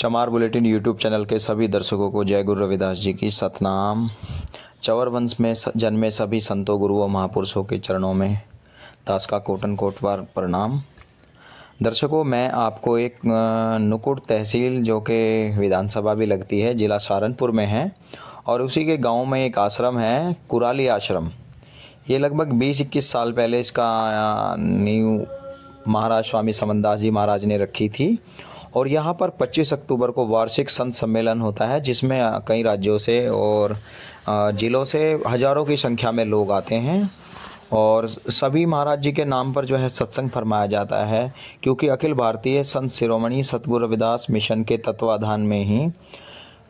चमार bulletin YouTube channel के सभी दर्शकों को जय गुरु रविदास जी की सतनाम। चवर वंश में जन्मे सभी संतों, गुरु गुरुओं महापुरुषों के चरणों में दास का कोटन कोटवार प्रणाम। दर्शकों, मैं आपको एक नुकुट तहसील जो कि विधानसभा भी लगती है, जिला सहारनपुर में है, और उसी के गाँव में एक आश्रम है, कुराली आश्रम। ये लगभग 20-21 साल पहले इसका न्यू महाराज स्वामी समनदास जी महाराज ने रखी थी और यहाँ पर 25 अक्टूबर को वार्षिक संत सम्मेलन होता है, जिसमें कई राज्यों से और ज़िलों से हज़ारों की संख्या में लोग आते हैं। और सभी महाराज जी के नाम पर जो है सत्संग फरमाया जाता है, क्योंकि अखिल भारतीय संत शिरोमणि सतगुरु रविदास मिशन के तत्वाधान में ही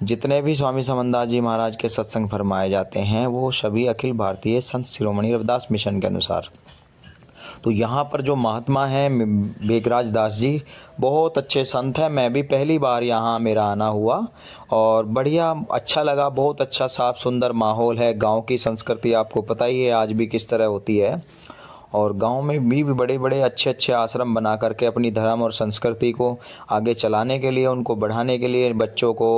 जितने भी स्वामी समनदास जी महाराज के सत्संग फरमाए जाते हैं, वो सभी अखिल भारतीय संत शिरोमणि रविदास मिशन के अनुसार। तो यहाँ पर जो महात्मा हैं बेगराज दास जी, बहुत अच्छे संत हैं। मैं भी पहली बार यहाँ मेरा आना हुआ और बढ़िया अच्छा लगा, बहुत अच्छा साफ़, सुंदर माहौल है। गाँव की संस्कृति आपको पता ही है, आज भी किस तरह होती है। और गाँव में भी, बड़े बड़े अच्छे अच्छे आश्रम बना करके अपनी धर्म और संस्कृति को आगे चलाने के लिए उनको बढ़ाने के लिए बच्चों को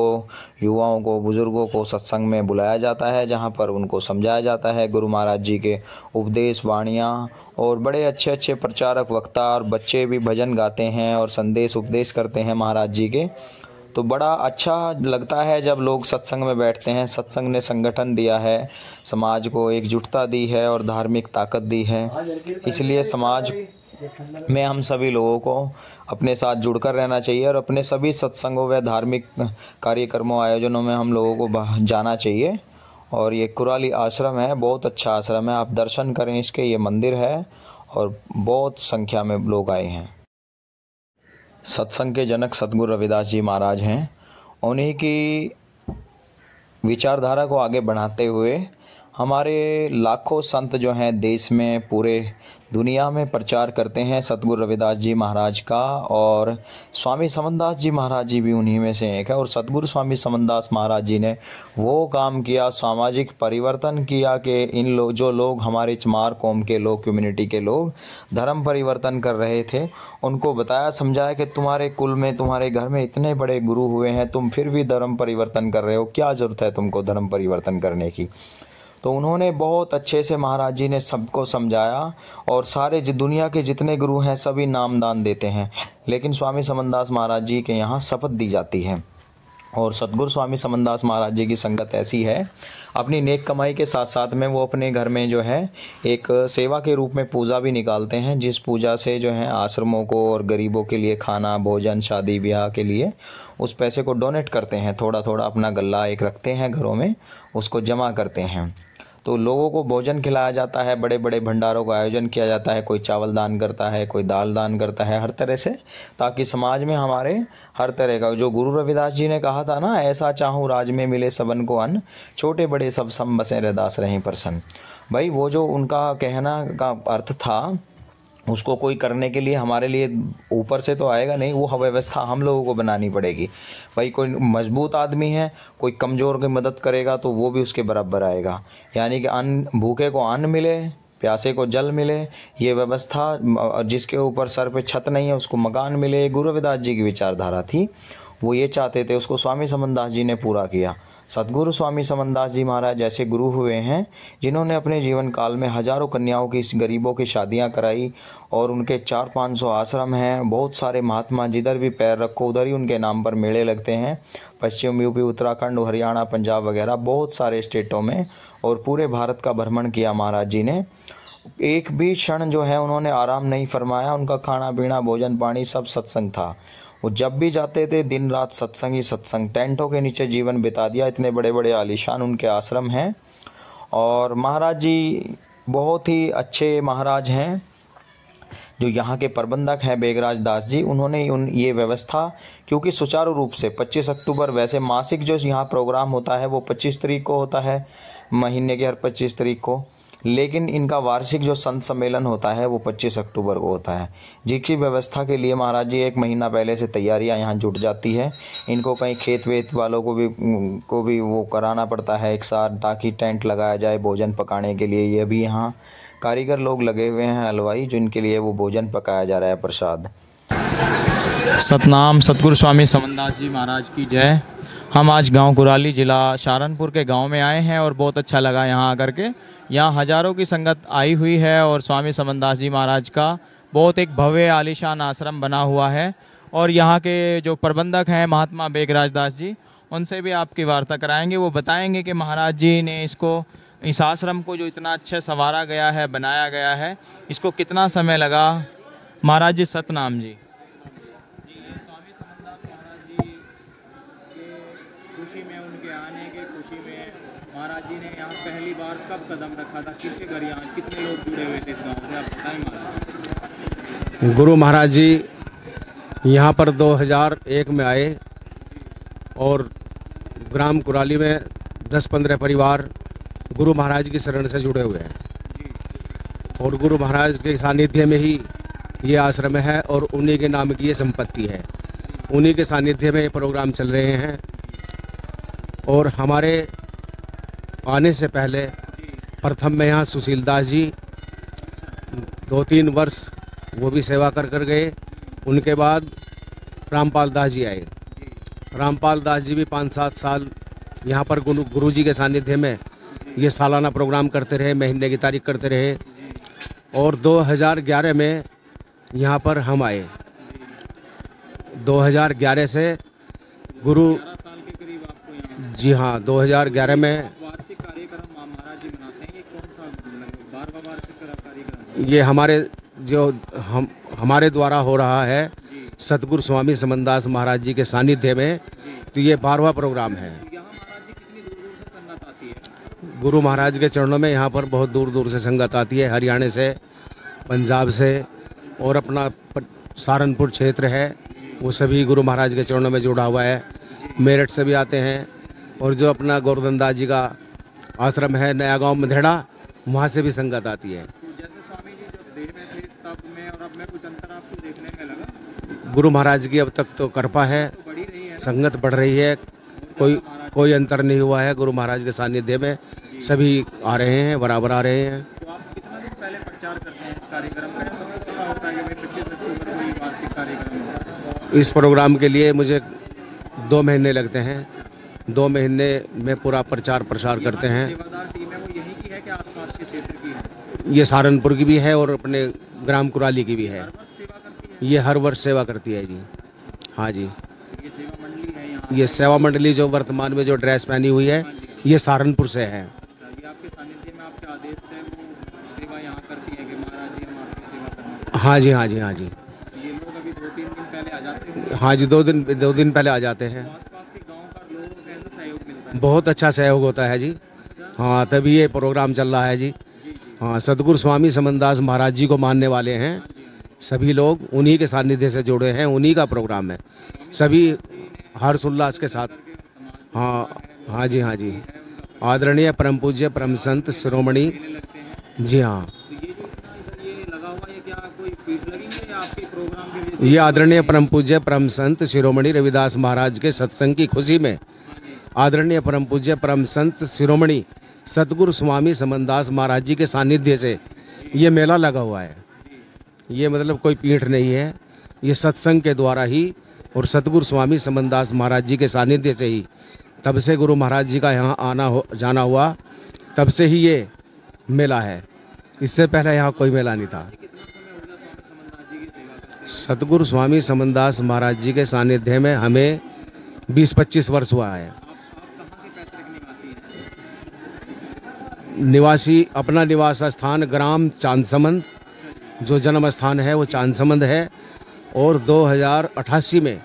युवाओं को बुज़ुर्गों को सत्संग में बुलाया जाता है जहाँ पर उनको समझाया जाता है गुरु महाराज जी के उपदेश वाणियाँ और बड़े अच्छे अच्छे प्रचारक वक्ता और बच्चे भी भजन गाते हैं और संदेश उपदेश करते हैं महाराज जी के। तो बड़ा अच्छा लगता है जब लोग सत्संग में बैठते हैं। सत्संग ने संगठन दिया है, समाज को एकजुटता दी है और धार्मिक ताकत दी है। इसलिए समाज में हम सभी लोगों को अपने साथ जुड़कर रहना चाहिए और अपने सभी सत्संगों व धार्मिक कार्यक्रमों, आयोजनों में हम लोगों को जाना चाहिए। और ये कुराली आश्रम है, बहुत अच्छा आश्रम है। आप दर्शन करें, इसके ये मंदिर है और बहुत संख्या में लोग आए हैं। सत्संग के जनक सतगुरु रविदास जी महाराज हैं। उन्हीं की विचारधारा को आगे बढ़ाते हुए हमारे लाखों संत जो हैं देश में, पूरे दुनिया में प्रचार करते हैं सतगुरु रविदास जी महाराज का और स्वामी समनदास जी महाराज जी भी उन्हीं में से एक है और सतगुरु स्वामी समनदास महाराज जी ने वो काम किया, सामाजिक परिवर्तन किया कि इन लोग जो लोग हमारे चमार कौम के लोग कम्युनिटी के लोग, धर्म परिवर्तन कर रहे थे, उनको बताया, समझाया कि तुम्हारे कुल में, तुम्हारे घर में इतने बड़े गुरु हुए हैं, तुम फिर भी धर्म परिवर्तन कर रहे हो, क्या ज़रूरत है तुमको धर्म परिवर्तन करने की? तो उन्होंने बहुत अच्छे से महाराज जी ने सबको समझाया और सारे दुनिया के जितने गुरु हैं सभी नामदान देते हैं। लेकिन स्वामी समनदास महाराज जी के यहाँ शपथ दी जाती है। और सतगुरु स्वामी समनदास महाराज जी की संगत ऐसी है, अपनी नेक कमाई के साथ साथ में वो अपने घर में जो है, एक सेवा के रूप में पूजा भी निकालते हैं, जिस पूजा से जो है आश्रमों को और गरीबों के लिए खाना, भोजन, शादी ब्याह के लिए उस पैसे को डोनेट करते हैं। थोड़ा थोड़ा अपना गल्ला एक रखते हैं घरों में, उसको जमा करते हैं। तो लोगों को भोजन खिलाया जाता है बड़े बड़े भंडारों का आयोजन किया जाता है, कोई चावल दान करता है, कोई दाल दान करता है, हर तरह से, ताकि समाज में हमारे हर तरह का, जो गुरु रविदास जी ने कहा था ना, ऐसा चाहूँ राज में मिले सबन को अन्न, छोटे बड़े सब सम बसें रदास रहें प्रसन्न। भाई, वो जो उनका कहना का अर्थ था उसको कोई करने के लिए हमारे लिए ऊपर से तो आएगा नहीं, वो व्यवस्था हम लोगों को बनानी पड़ेगी। भाई, कोई मज़बूत आदमी है, कोई कमज़ोर की मदद करेगा तो वो भी उसके बराबर आएगा। यानी कि अन्न, भूखे को अन्न मिले, प्यासे को जल मिले, ये व्यवस्था जिसके ऊपर सर पे छत नहीं है, उसको मकान मिले गुरु रविदास जी की विचारधारा थी, वो ये चाहते थे, उसको स्वामी समनदास जी ने पूरा किया। सदगुरु स्वामी समनदास जी महाराज जैसे गुरु हुए हैं, जिन्होंने अपने जीवन काल में हज़ारों कन्याओं की, गरीबों की शादियाँ कराई और उनके चार पाँच सौ आश्रम हैं। बहुत सारे महात्मा जिधर भी पैर रखो, उधर ही उनके नाम पर मेले लगते हैं। पश्चिम यूपी, उत्तराखंड, हरियाणा, पंजाब वगैरह बहुत सारे स्टेटों में और पूरे भारत का भ्रमण किया महाराज जी ने। एक भी क्षण जो है उन्होंने आराम नहीं फरमाया। उनका खाना पीना भोजन पानी सब सत्संग था। वो जब भी जाते थे, दिन रात सत्संग ही सत्संग टेंटों के नीचे जीवन बिता दिया। इतने बड़े बड़े आलिशान उनके आश्रम हैं। और महाराज जी बहुत ही अच्छे महाराज हैं, जो यहाँ के प्रबंधक हैं बेगराज दास जी। उन्होंने उन, ये व्यवस्था, क्योंकि सुचारू रूप से 25 अक्टूबर, वैसे मासिक जो यहाँ प्रोग्राम होता है, वो 25 तारीख को होता है, महीने के हर 25 तारीख को। लेकिन इनका वार्षिक जो संत सम्मेलन होता है, वो 25 अक्टूबर को होता है। जिसकी व्यवस्था के लिए महाराज जी, एक महीना पहले से तैयारियाँ यहाँ जुट जाती है। इनको कहीं खेत वेत वालों को भी को भी वो कराना पड़ता है। एक साथ ताकि टेंट लगाया जाए, भोजन पकाने के लिए। ये भी यहाँ कारीगर लोग लगे हुए हैं, हलवाई, जिनके लिए वो भोजन पकाया जा रहा है, प्रसाद। सतनाम सतगुरु स्वामी समनदास जी महाराज की जय। हम आज गाँव कुराली ज़िला सहारनपुर के गाँव में आए हैं और बहुत अच्छा लगा यहाँ आकर के। यहाँ हज़ारों की संगत आई हुई है और स्वामी समनदास जी महाराज का बहुत एक भव्य आलिशान आश्रम बना हुआ है। और यहाँ के जो प्रबंधक हैं महात्मा बेगराज दास जी, उनसे भी आपकी वार्ता कराएँगे। वो बताएँगे कि महाराज जी ने इसको, इस आश्रम को जो इतना अच्छा संवारा गया है, बनाया गया है, इसको कितना समय लगा? महाराज जी, सतनाम जी। खुशी में, उनके आने के खुशी में महाराज जी ने यहाँ पहली बार कब कदम रखा था? किसके घर यहाँ? कितने लोग जुड़े हुए थे इस गाँव से? आप बताएँ महाराज। गुरु महाराज जी यहाँ पर 2001 में आए और ग्राम कुराली में 10-15 परिवार गुरु महाराज की शरण से जुड़े हुए हैं। और गुरु महाराज के सानिध्य में ही ये आश्रम है और उन्हीं के नाम की ये संपत्ति है। उन्हीं के सानिध्य में ये प्रोग्राम चल रहे हैं। और हमारे आने से पहले प्रथम में यहाँ सुशील दास जी, दो तीन वर्ष वो भी सेवा कर कर गए। उनके बाद रामपाल दास जी आए। रामपाल दास जी भी पाँच सात साल यहाँ पर गुरु गुरु जी के सानिध्य में ये सालाना प्रोग्राम करते रहे, महीने की तारीख करते रहे और 2011 में यहाँ पर हम आए। 2011 से गुरु, जी हाँ 2011 में वार्षिक कार्यक्रम महाराज जी मनाते हैं ये कौन सा बारहवा वार्षिक कार्यक्रम ये हमारे जो हम हमारे द्वारा हो रहा है सतगुरु स्वामी समनदास महाराज जी के सानिध्य में तो ये बारहवा प्रोग्राम है। गुरु महाराज के चरणों में यहाँ पर बहुत दूर दूर से संगत आती है हरियाणा से पंजाब से और अपना सहारनपुर क्षेत्र है। वो सभी गुरु महाराज के चरणों में जुड़ा हुआ है। मेरठ से भी आते हैं और जो अपना गोवर्धन दास जी का आश्रम है नया गाँव मधेड़ा वहाँ से भी संगत आती है तो जैसे स्वामी जी जब देह में थे तब में और अब में कुछ अंतर आपको देखने में लगा गुरु महाराज की अब तक तो कृपा है। संगत बढ़ रही है। कोई कोई अंतर नहीं हुआ है। गुरु महाराज के सानिध्य में सभी आ रहे हैं, बराबर आ रहे हैं। इस प्रोग्राम के लिए मुझे दो महीने लगते हैं। दो महीने में पूरा प्रचार प्रसार करते हैं। ये सहारनपुर की भी है और अपने ग्राम कुराली की भी है। ये हर वर्ष सेवा करती है जी। हाँ जी। ये सेवा मंडली है यहाँ ये सेवा मंडली जो वर्तमान में जो ड्रेस पहनी हुई है, ये सहारनपुर से है। है जी हाँ जी हाँ जी। हाँ जी, दो दिन दो दिन पहले आ जाते हैं। बहुत अच्छा सहयोग होता है जी। हाँ तभी ये प्रोग्राम चल रहा है जी। हाँ सदगुरु स्वामी समनदास महाराज जी को मानने वाले हैं। सभी लोग उन्हीं के सानिध्य से जुड़े हैं, उन्हीं का प्रोग्राम है। सभी हर्ष उल्लास के साथ। हाँ हाँ जी हाँ जी। आदरणीय परम पूज्य, परम संत शिरोमणि। जी हाँ। ये आदरणीय परम पूज्य, परम संत शिरोमणि रविदास महाराज के सत्संग की खुशी में आदरणीय परम पूज्य, परम संत शिरोमणि सतगुरु स्वामी समनदास महाराज जी के सानिध्य से ये मेला लगा हुआ है। ये मतलब कोई पीठ नहीं है। ये सत्संग के द्वारा ही और सतगुरु स्वामी समनदास महाराज जी के सानिध्य से ही तब से गुरु महाराज जी का यहाँ आना हो, जाना हुआ, तब से ही ये मेला है। इससे पहले यहाँ कोई मेला नहीं था। सतगुरु स्वामी समनदास महाराज जी के सानिध्य में हमें 20-25 वर्ष हुआ है। निवासी, अपना निवास स्थान ग्राम चांदसमंद जो जन्म स्थान है वो चाँद चांदसमंद है। और 2088 में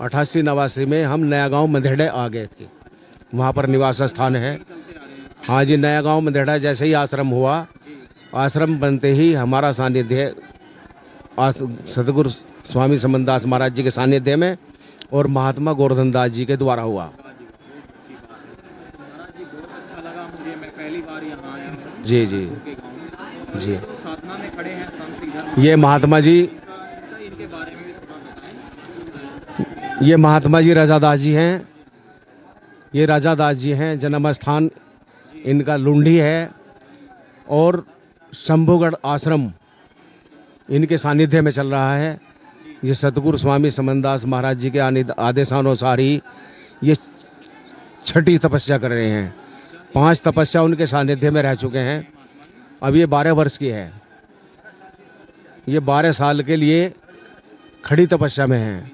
अठासी नवासी में हम नया गाँव मधेड़े आ गए थे। वहाँ पर निवास स्थान है। हाँ जी नया गाँव मधेड़ा जैसे ही आश्रम हुआ आश्रम बनते ही हमारा सानिध्य सतगुरु स्वामी समनदास महाराज जी के सानिध्य में और महात्मा गोवर्धन दास जी के द्वारा हुआ। जी अच्छा जी जी। जी। तो साधना में खड़े हैं संत इधर ये महात्मा जी, ये महात्मा जी राजादास जी हैं। ये राजादास जी हैं जन्म स्थान इनका लुंडी है और शंभुगढ़ आश्रम इनके सानिध्य में चल रहा है। ये सतगुरु स्वामी समनदास महाराज जी के आदेशानुसार ही ये छठी तपस्या कर रहे हैं। पाँच तपस्या उनके सानिध्य में रह चुके हैं। अब ये बारह वर्ष की है। ये बारह साल के लिए खड़ी तपस्या में हैं।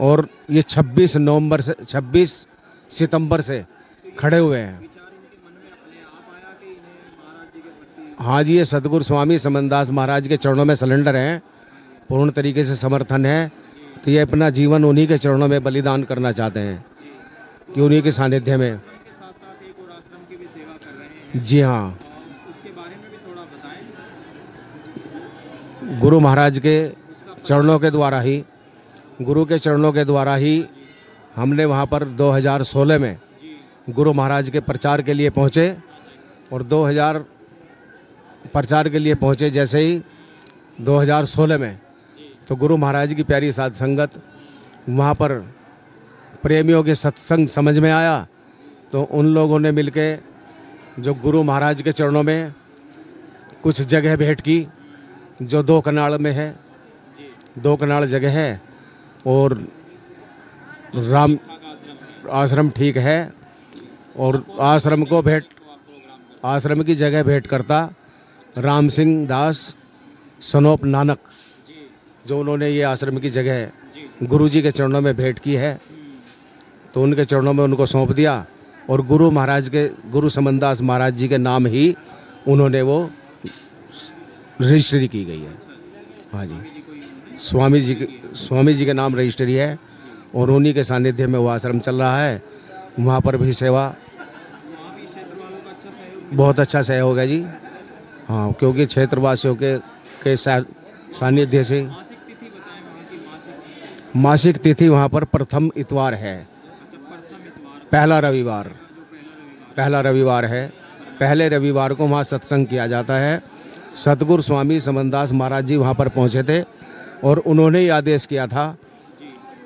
और ये 26 नवंबर से 26 सितंबर से खड़े हुए हैं। हाँ जी, ये सतगुरु स्वामी समनदास महाराज के चरणों में सिलेंडर हैं, पूर्ण तरीके से समर्थन है तो ये अपना जीवन उन्हीं के चरणों में बलिदान करना चाहते हैं, कि उन्हीं के सानिध्य में। जी हाँ। गुरु महाराज के चरणों के द्वारा ही, गुरु के चरणों के द्वारा ही हमने वहाँ पर 2016 में गुरु महाराज के प्रचार के लिए पहुँचे और 2000 प्रचार के लिए पहुँचे जैसे ही 2016 में। तो गुरु महाराज की प्यारी साध संगत वहाँ पर प्रेमियों के सत्संग समझ में आया तो उन लोगों ने मिलके जो गुरु महाराज के चरणों में कुछ जगह भेंट की। जो दो कनाल में है दो कनाल जगह है और राम आश्रम ठीक है और आश्रम को भेंट आश्रम की जगह भेंट करता राम सिंह दास सनोप नानक जो। उन्होंने ये आश्रम की जगह गुरु जी के चरणों में भेंट की है। तो उनके चरणों में उनको सौंप दिया और गुरु महाराज के गुरु समनदास महाराज जी के नाम ही उन्होंने वो रजिस्ट्री की गई है। हाँ जी। स्वामी जी के स्वामी जी के नाम रजिस्ट्री है और उन्हीं के सानिध्य में वो आश्रम चल रहा है। वहाँ पर भी सेवा। बहुत अच्छा सहयोग है जी। हाँ क्योंकि क्षेत्रवासियों के के सानिध्य से मासिक तिथि वहाँ पर प्रथम इतवार है। पहला रविवार। पहला रविवार है। पहले रविवार को वहाँ सत्संग किया जाता है। सतगुरु स्वामी समनदास महाराज जी वहाँ पर पहुँचे थे और उन्होंने ही आदेश किया था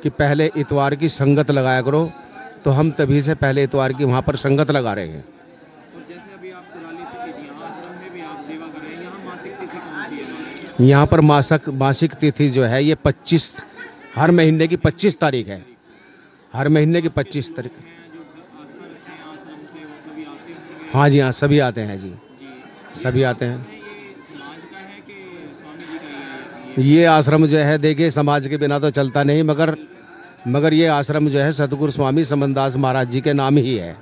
कि पहले इतवार की संगत लगाया करो तो हम तभी से पहले इतवार की वहाँ पर संगत लगा रहे हैं। यहाँ पर मासिक मासिक तिथि जो है ये 25 हर महीने की 25 तारीख है। हर महीने की 25 तारीख। हाँ जी हाँ सभी आते हैं? जी। सभी आते हैं। ये आश्रम जो है देखिए समाज के बिना तो चलता नहीं मगर मगर ये आश्रम जो है सतगुरु स्वामी समनदास महाराज जी के नाम ही है।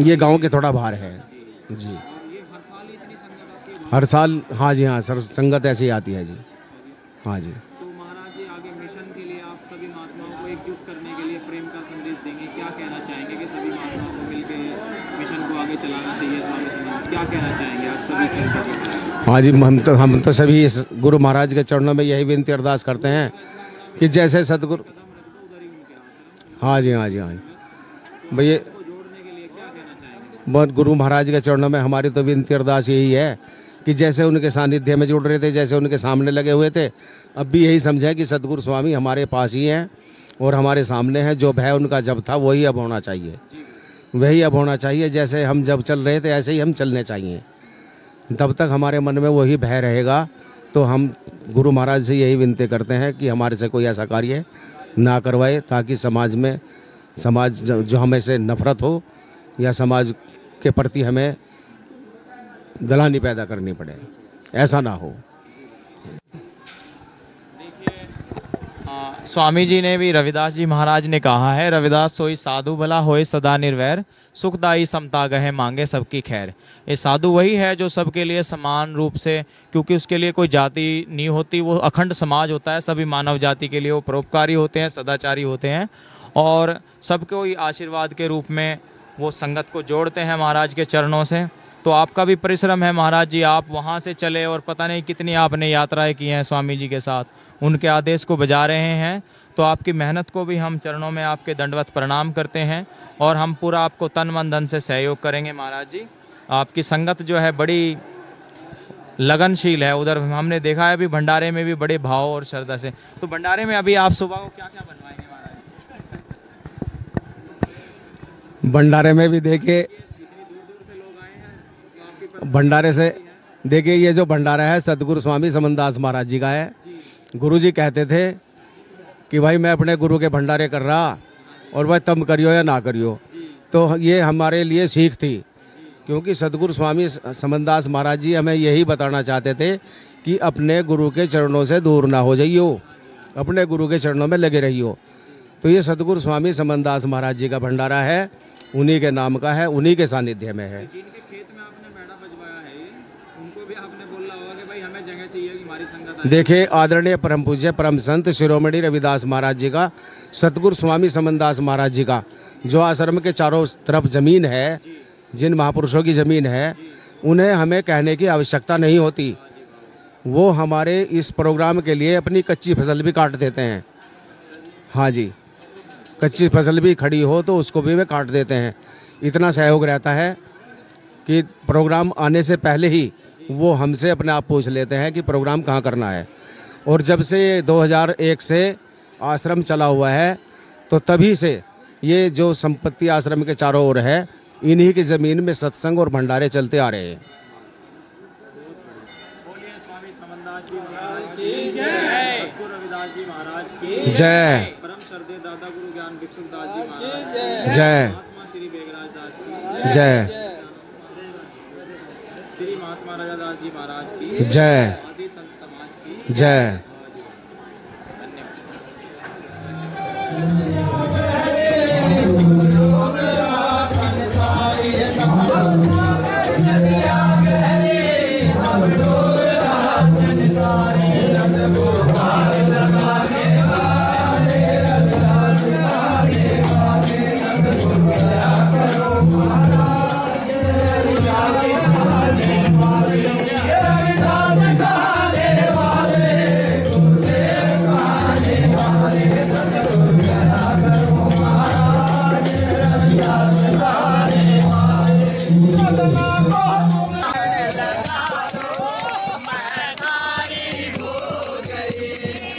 ये गाँव के थोड़ा बाहर है। जी हर साल हाँ? जी हाँ सर संगत ऐसी आती है जी। हाँ जी। तो आप क्या कहना चाहेंगे कि सभी महात्माओं को हाँ जी, हम तो हम तो सभी गुरु महाराज के चरणों में यही विनती अरदास करते हैं कि जैसे सतगुरु हाँ जी हाँ जी हाँ जी। भैया, बहुत गुरु महाराज के चरणों में हमारी तो विनती अरदास यही है कि जैसे उनके सानिध्य में जुड़ रहे थे, जैसे उनके सामने लगे हुए थे, अब भी यही समझा कि सतगुरु स्वामी हमारे पास ही हैं और हमारे सामने हैं। जो भय उनका जब था, वही अब होना चाहिए। वही अब होना चाहिए, जैसे हम जब चल रहे थे, ऐसे ही हम चलने चाहिए। तब तक हमारे मन में वही भय रहेगा। तो हम गुरु महाराज से यही विनती करते हैं कि हमारे से कोई ऐसा कार्य ना करवाए, ताकि समाज में, समाज जो हमें से नफरत हो, या समाज के प्रति हमें दलानी पैदा करनी पड़े। ऐसा ना हो। स्वामी जी ने भी रविदास जी महाराज ने कहा है, रविदास सोई साधु भला होए सदा निर्वैर सुखदाई समता गहे मांगे सबकी खैर. ये साधु वही है जो सबके लिए समान रूप से, क्योंकि उसके लिए कोई जाति नहीं होती, वो अखंड समाज होता है, सभी मानव जाति के लिए वो परोपकारी होते हैं, सदाचारी होते हैं, और सबको आशीर्वाद के रूप में वो संगत को जोड़ते हैं महाराज के चरणों से। तो आपका भी परिश्रम है महाराज जी, आप वहाँ से चले और पता नहीं कितनी आपने यात्राएँ की हैं स्वामी जी के साथ। उनके आदेश को बजा रहे हैं तो आपकी मेहनत को भी हम चरणों में आपके दंडवत प्रणाम करते हैं और हम पूरा आपको तन मन धन से सहयोग करेंगे महाराज जी। आपकी संगत जो है बड़ी लगनशील है, उधर हमने देखा है अभी भंडारे में भी बड़े भाव और श्रद्धा से। तो भंडारे में अभी आप सुबह को क्या क्या बनवाएँगे महाराज? भंडारे में भी देखिए भंडारे से। देखिए, ये जो भंडारा है, सदगुरु स्वामी समनदास महाराज जी का है। गुरु जी कहते थे कि भाई, मैं अपने गुरु के भंडारे कर रहा और भाई तम करियो या ना करियो। तो ये हमारे लिए सीख थी, क्योंकि सदगुरु स्वामी समनदास महाराज जी हमें यही बताना चाहते थे कि अपने गुरु के चरणों से दूर ना हो जाइयो, अपने गुरु के चरणों में लगे रहियो। तो ये सदगुरु स्वामी समनदास महाराज जी का भंडारा है, उन्हीं के नाम का है, उन्हीं के सानिध्य में है जिनके खेत में आपने मेढ़ा बजवाया है उनको भी आपने बोला होगा कि भाई हमें जगह चाहिए देखिए, आदरणीय परम पूज्य, परम संत शिरोमणि रविदास महाराज जी का, सतगुरु स्वामी समनदास महाराज जी का, जो आश्रम के चारों तरफ़ ज़मीन है, जिन महापुरुषों की ज़मीन है, उन्हें हमें कहने की आवश्यकता नहीं होती। वो हमारे इस प्रोग्राम के लिए अपनी कच्ची फ़सल भी काट देते हैं। हाँ जी, कच्ची फ़सल भी खड़ी हो तो उसको भी वे काट देते हैं। इतना सहयोग रहता है कि प्रोग्राम आने से पहले ही वो हमसे अपने आप पूछ लेते हैं कि प्रोग्राम कहाँ करना है। और जब से ये 2001 से आश्रम चला हुआ है तो तभी से ये जो संपत्ति आश्रम के चारों ओर है, इन्हीं की ज़मीन में सत्संग और भंडारे चलते आ रहे हैं। जय। जय। जय। जय जी महाराज की जय। आदि संत समाज की। जय। Mic Yes.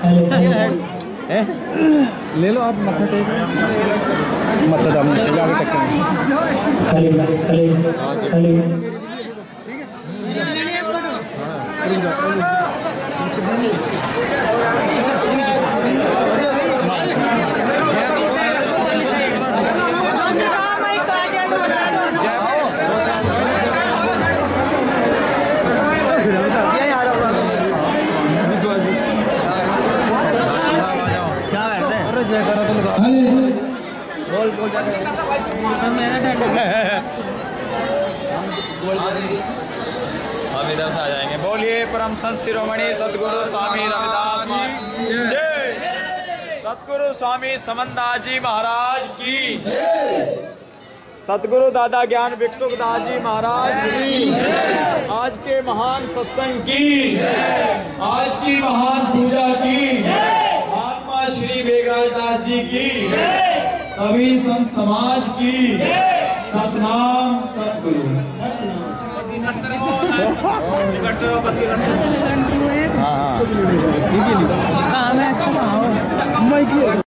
ले ले आप मत्था टेक। आगे तक हम इधर से आ जाएँगे। बोलिए परम संत शिरोमणि सदगुरु स्वामी रविदास जय। सतगुरु स्वामी समनदास जी महाराज की। सतगुरु दादा ज्ञान भिक्षुक दास जी महाराज की। आज के महान सत्संग की। आज की महान पूजा की। महात्मा श्री बेगराज दास जी की। सभी संत समाज की सतनाम सतगुरु हाँ हाँ काम है